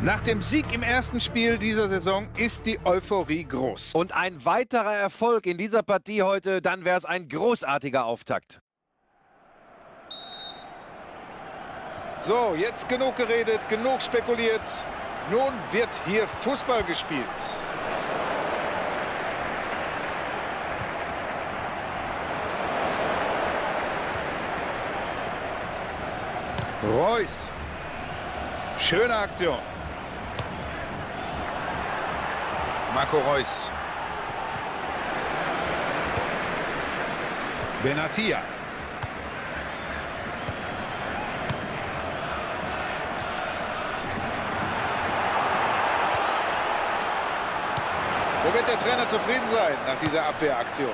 Nach dem Sieg im ersten Spiel dieser Saison ist die Euphorie groß. Und ein weiterer Erfolg in dieser Partie heute, dann wäre es ein großartiger Auftakt. So, jetzt genug geredet, genug spekuliert. Nun wird hier Fußball gespielt. Reus. Schöne Aktion. Marco Reus. Benatia. Wo wird der Trainer zufrieden sein nach dieser Abwehraktion?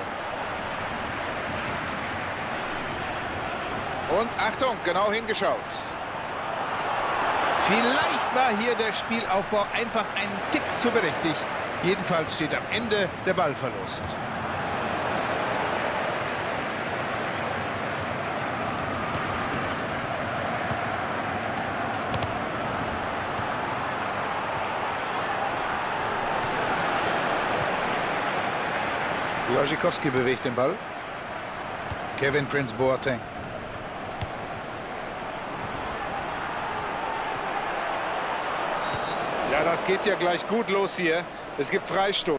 Und Achtung, genau hingeschaut. Vielleicht war hier der Spielaufbau einfach einen Tick zu berechtigt. Jedenfalls steht am Ende der Ballverlust. Lojikowski bewegt den Ball. Kevin Prince Boateng. Ja, das geht ja gleich gut los hier. Es gibt Freistoß.